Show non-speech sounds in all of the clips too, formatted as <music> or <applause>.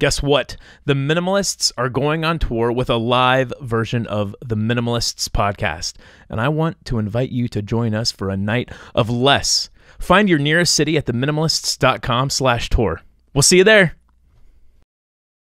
Guess what? The Minimalists are going on tour with a live version of the Minimalists podcast, and I want to invite you to join us for a night of less. Find your nearest city at theminimalists.com/tour. We'll see you there.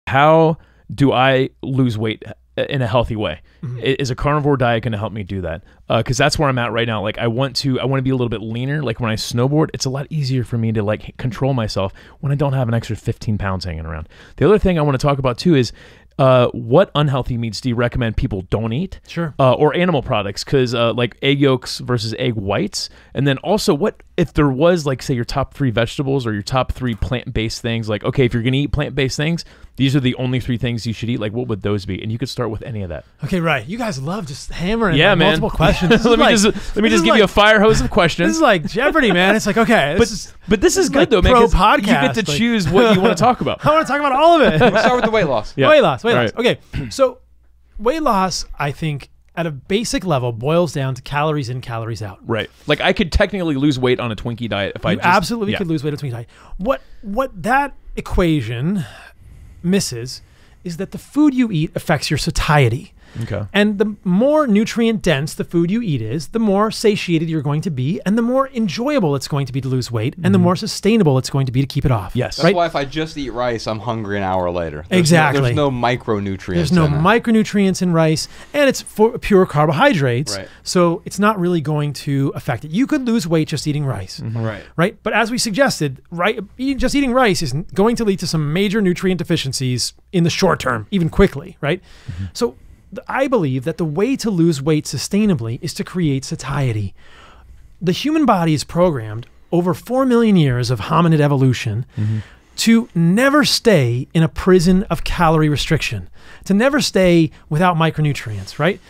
How do I lose weight in a healthy way? Mm-hmm. Is a carnivore diet going to help me do that? Because that's where I'm at right now. Like I want to, I want to be a little bit leaner. Like when I snowboard, it's a lot easier for me to like control myself when I don't have an extra 15 pounds hanging around. The other thing I want to talk about too is. Uh, what unhealthy meats do you recommend people don't eat? Sure. Uh, or animal products, because uh, like egg yolks versus egg whites, and then also what if there was like say your top three vegetables or your top three plant-based things? Like okay, if you're gonna eat plant-based things, these are the only three things you should eat. Like what would those be? And you could start with any of that. Okay, right. You guys love just hammering Yeah, like, man. multiple questions. <laughs> This is let me like- just let me this just is give you a fire hose of questions. This is like Jeopardy, man. It's like okay, this but is, but this is is good like though, man. pro 'cause You get to like- choose what you want to talk about. <laughs> I want to talk about all of it. Let's start with the weight loss. Yeah. Weight loss, weight All loss. Okay, <clears throat> so weight loss, I think, at a basic level, boils down to calories in, calories out. Right. Like I could technically lose weight on a Twinkie diet if I just, absolutely yeah. could lose weight on a Twinkie diet. What what that equation misses is that the food you eat affects your satiety. Okay. And the more nutrient dense the food you eat is, the more satiated you're going to be, and the more enjoyable it's going to be to lose weight, and the more sustainable it's going to be to keep it off. Mm-hmm. Yes. That's Right? why if I just eat rice, I'm hungry an hour later. There's no- Exactly. there's no micronutrients. There's no in it. micronutrients in rice, and it's for pure carbohydrates. Right. So it's not really going to affect it. You could lose weight just eating rice. Right. Right. But as we suggested, right, just eating rice is going to lead to some major nutrient deficiencies in the short term, even quickly. Right. So th- I believe that the way to lose weight sustainably is to create satiety. The human body is programmed over 4 million years of hominid evolution mm-hmm. to never stay in a prison of calorie restriction, to never stay without micronutrients, right?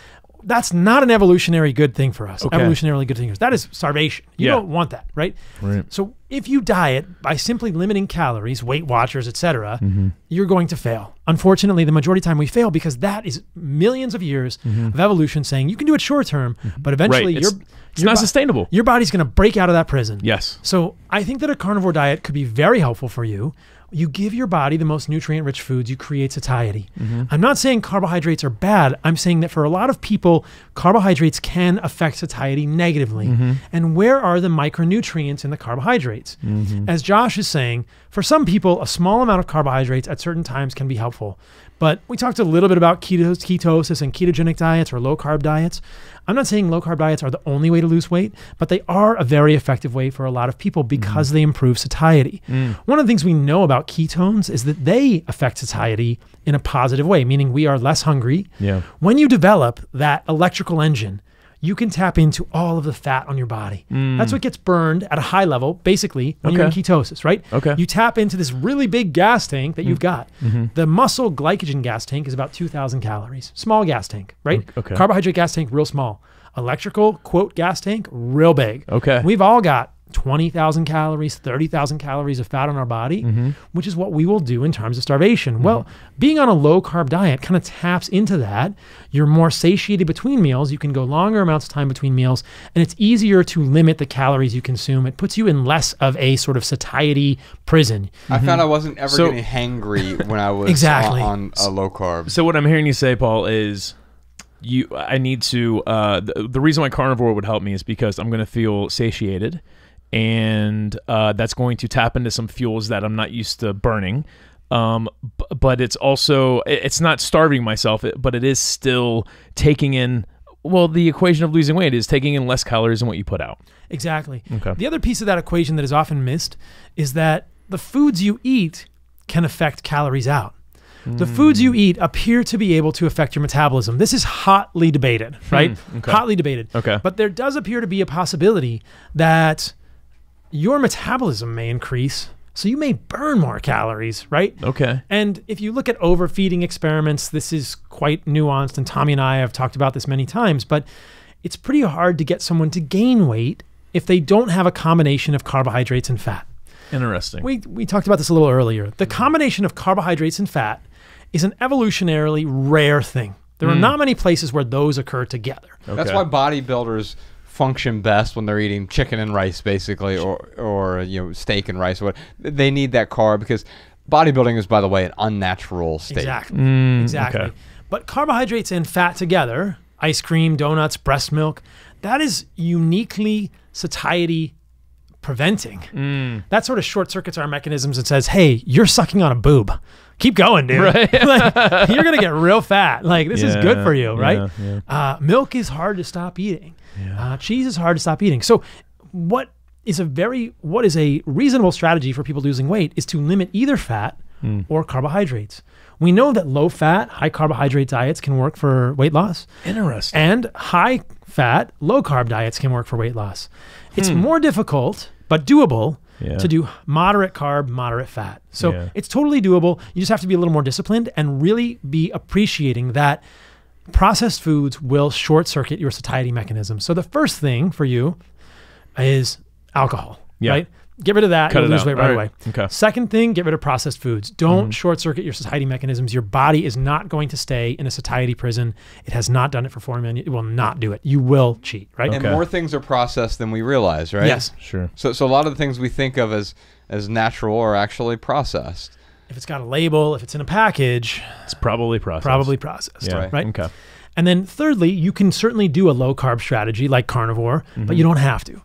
That's not an evolutionary good thing for us. Okay. Evolutionarily good thing for us. That is starvation. You Yeah. don't want that, right? Right. So if you diet by simply limiting calories, Weight Watchers, etc., Mm-hmm. you're going to fail. Unfortunately, the majority of the time we fail because that is millions of years of evolution saying you can do it short term, but eventually. Right. It's, it's your not sustainable. your body's going to break out of that prison. Yes. So I think that a carnivore diet could be very helpful for you. You give your body the most nutrient rich foods, you create satiety. Mm-hmm. I'm not saying carbohydrates are bad. I'm saying that for a lot of people, carbohydrates can affect satiety negatively. Mm-hmm. And where are the micronutrients in the carbohydrates? Mm-hmm. As Josh is saying, for some people, a small amount of carbohydrates at certain times can be helpful. But we talked a little bit about ketos, ketosis and ketogenic diets or low carb diets. I'm not saying low carb diets are the only way to lose weight, but they are a very effective way for a lot of people mm. because they improve satiety. Mm. One of the things we know about ketones is that they affect satiety in a positive way, meaning we are less hungry. Yeah. When you develop that electrical engine, you can tap into all of the fat on your body. That's mm. what gets burned at a high level, basically, when you're in ketosis, right? Okay. You tap into this really big gas tank that mm. you've got. Mm-hmm. The muscle glycogen gas tank is about 2,000 calories. Small gas tank, right? Mm, okay. Carbohydrate gas tank, real small. Electrical, quote, gas tank, real big. Okay. We've all got 20,000 calories, 30,000 calories of fat on our body, Mm-hmm. which is what we will do in terms of starvation. Well, being on a low carb diet kind of taps into that. You're more satiated between meals. You can go longer amounts of time between meals, and it's easier to limit the calories you consume. It puts you in less of a sort of satiety prison. I found I wasn't ever So- getting hangry when I <laughs> was Exactly. on, on a low carb. So what I'm hearing you say, Paul, is you. I need to. Uh, the, the reason why carnivore would help me is because I'm going to feel satiated, and uh, that's going to tap into some fuels that I'm not used to burning. Um, b- but it's also it's not starving myself, but it is still taking in. Well, the equation of losing weight is taking in less calories than what you put out. Exactly. Okay. The other piece of that equation that is often missed is that the foods you eat can affect calories out. The foods you eat appear to be able to affect your metabolism. This is hotly debated, right? okay. Hotly debated. Okay. But there does appear to be a possibility that your metabolism may increase, so you may burn more calories, right? Okay. And if you look at overfeeding experiments, this is quite nuanced, and Tommy and I have talked about this many times, but it's pretty hard to get someone to gain weight if they don't have a combination of carbohydrates and fat. Interesting. We, we talked about this a little earlier. The mm-hmm. combination of carbohydrates and fat is an evolutionarily rare thing. There are mm. not many places where those occur together. That's why bodybuilders function best when they're eating chicken and rice, basically, or or you know steak and rice. Or what they need that carb because bodybuilding is, by the way, an unnatural state. Exactly. Mm, exactly. okay. But carbohydrates and fat together, ice cream, donuts, breast milk, that is uniquely satiety preventing. Mm. That sort of short circuits our mechanisms and says, hey, you're sucking on a boob. Keep going, dude. Right. <laughs> Like, you're going to get real fat. Like, this is good for you, right? yeah, yeah. Uh, milk is hard to stop eating. Uh, cheese is hard to stop eating. So, what is a very what is a reasonable strategy for people losing weight is to limit either fat Hmm. or carbohydrates. We know that low fat, high carbohydrate diets can work for weight loss, Interesting. and high fat, low carb diets can work for weight loss. It's Hmm. more difficult, but doable. Yeah. To do moderate carb, moderate fat. So Yeah. it's totally doable. You just have to be a little more disciplined and really be appreciating that processed foods will short circuit your satiety mechanism. So the first thing for you is alcohol, Yeah. right? Get rid of that, Cut you'll it lose out. weight right All away. Okay. Second thing, get rid of processed foods. Don't Mm-hmm. short circuit your satiety mechanisms. Your body is not going to stay in a satiety prison. It has not done it for four million. It will not do it. You will cheat, right? And more things are processed than we realize, right? Yes. Sure. So, so a lot of the things we think of as as natural are actually processed. If it's got a label, if it's in a package, It's probably processed. probably processed, Yeah. Right. right? Okay. And then thirdly, you can certainly do a low carb strategy like carnivore, but you don't have to.